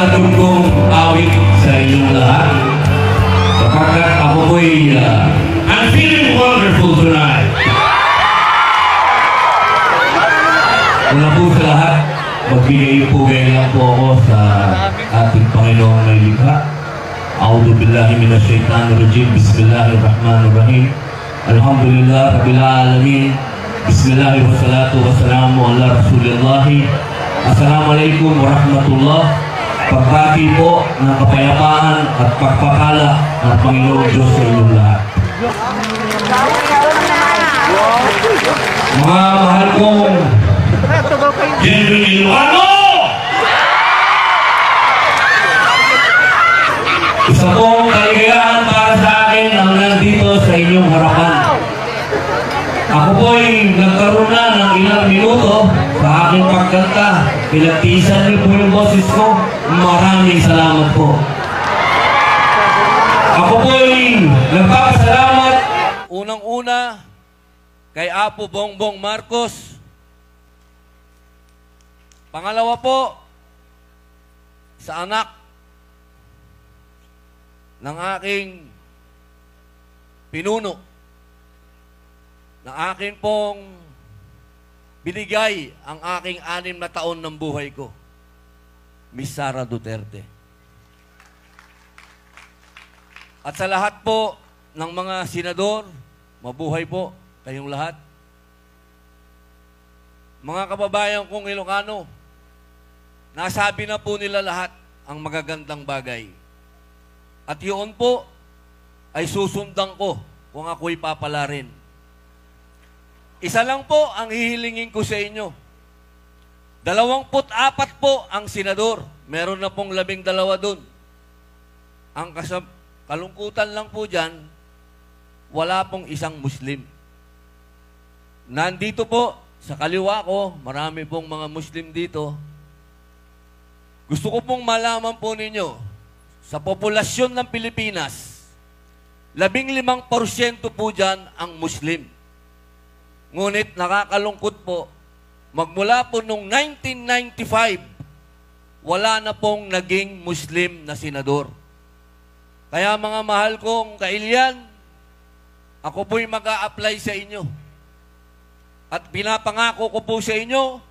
ihahatod kong awit sa inyong lahat. Sapagkat ako ko'y uh, I'm feeling wonderful tonight. Una po sa lahat, magbigay po ganyan po ako sa ating Panginoong na Likha. Audo billahi minashaitan rajim, bismillahirrahmanirrahim. Alhamdulillah, Rabbil Alamin. Bismillahirrahmanirrahim. Wassalatu wassalamu ala Rasulillah. Assalamualaikum warahmatullahi Pagbati po ng kapayapaan at pagpapala ng Panginoong Diyos sa inyong lahat. Mga mahal kong Jerry Ilocano! Isa pong kaligayahan para sa akin ang nandito sa inyong harapan. Ako po'y nagkaroon na ng ilang minuto sa aking pagkanta. Pinagtiisan niyo po yung boses ko. Maraming salamat po. Ako po'y nagpapasalamat Unang-una, kay Apo Bongbong Marcos. Pangalawa po, sa anak ng aking pinuno, na akin pong binigay ang aking anim na taon ng buhay ko, Miss Sara Duterte. At sa lahat po ng mga senador, mabuhay po kayong lahat. Mga kababayan kong Ilocano, nasabi na po nila lahat ang magagandang bagay. At yun po ay susundan ko kung ako'y papalarin. Isa lang po ang hihilingin ko sa inyo. Dalawamput apat po ang senador. Meron na pong labing dalawa dun. Ang kasab kalungkutan lang po dyan, wala pong isang Muslim. Nandito po, sa kaliwa ko, marami pong mga Muslim dito. Gusto ko pong malaman po ninyo, sa populasyon ng Pilipinas, labing limang porsyento po dyan ang Muslim. Ngunit nakakalungkot po, magmula po nung 1995, wala na pong naging Muslim na senador. Kaya mga mahal kong kailyan, ako po'y mag apply sa inyo. At pinapangako ko po sa inyo,